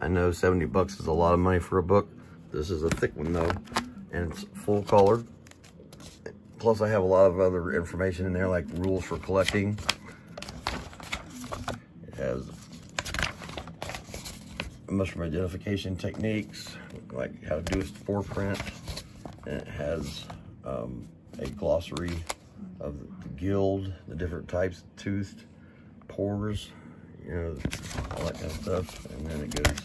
I know 70 bucks is a lot of money for a book. This is a thick one though, and it's full colored. Plus I have a lot of other information in there like rules for collecting. It has mushroom identification techniques, like how to do a spore print. And it has um, a glossary of the guild, the different types, of toothed, pores, you know, all that kind of stuff. And then it goes,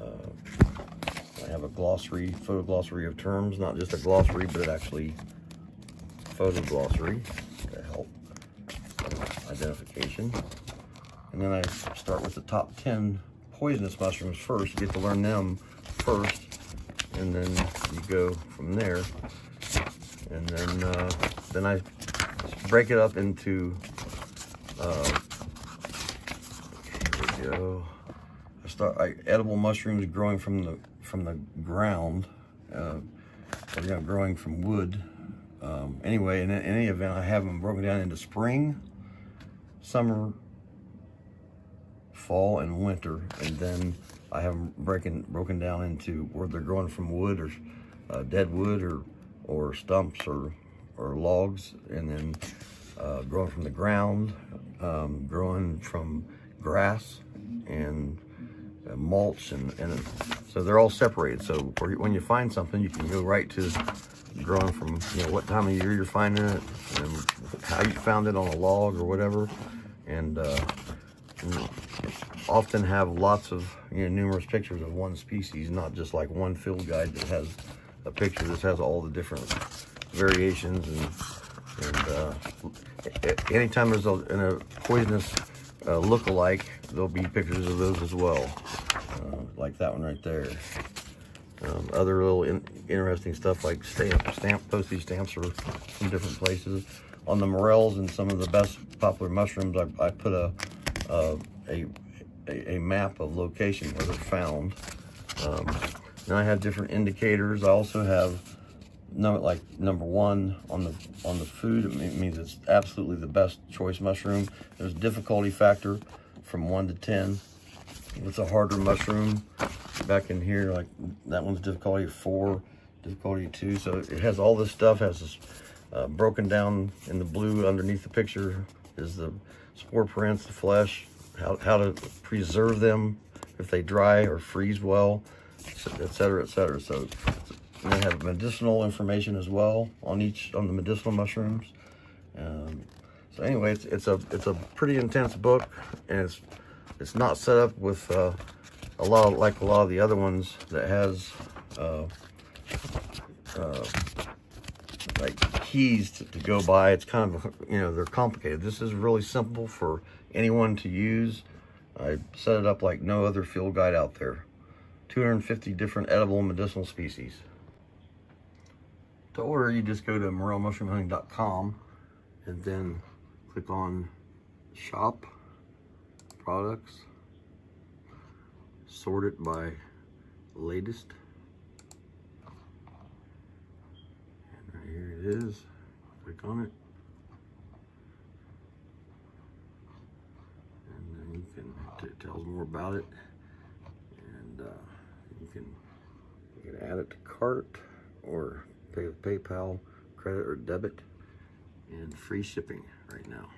uh, I have a glossary, photo glossary of terms, not just a glossary, but it actually photo glossary to help identification. And then I start with the top 10 poisonous mushrooms first. You get to learn them first, and then you go from there. And then uh, then I break it up into uh, go. I start I, edible mushrooms growing from the from the ground, uh, or, you know, growing from wood. Um, anyway, in, in any event, I have them broken down into spring, summer, fall, and winter, and then I have them breaking broken down into where they're growing from wood or uh, dead wood or or stumps or or logs, and then uh, growing from the ground, um, growing from grass and uh, mulch, and, and so they're all separated. So when you find something, you can go right to growing from you know what time of year you're finding it, and how you found it on a log or whatever, and, uh, often have lots of you know numerous pictures of one species, not just like one field guide that has a picture. This has all the different variations and and uh, anytime there's a, a poisonous uh, look-alike, there'll be pictures of those as well, uh, like that one right there. Um, other little in, interesting stuff like stamp, stamp postage stamps are from different places. On the morels and some of the best popular mushrooms, I, I put a, a, a, a map of location where they're found. Um, then I have different indicators. I also have no, like number one on the on the food. It means it's absolutely the best choice mushroom. There's difficulty factor from one to ten. It's a harder mushroom. Back in here, like that one's difficulty four, difficulty two. So it has all this stuff. Has this uh, broken down in the blue underneath the picture is the spore prints, the flesh, how how to preserve them if they dry or freeze well, etc., etc. So they have medicinal information as well on each on the medicinal mushrooms. Um, so anyway, it's it's a it's a pretty intense book, and it's it's not set up with uh, a lot of, like a lot of the other ones that has uh, uh, like keys to, to, go by. It's kind of you know they're complicated. This is really simple for anyone to use. I set it up like no other field guide out there. 250 different edible medicinal species. To order, you just go to morelmushroomhunting.com and then click on shop products, sort it by latest. And right here it is. Click on it. And then you can, it tells more about it. And uh, you can, you can add it to cart or pay with PayPal, credit or debit, and free shipping right now.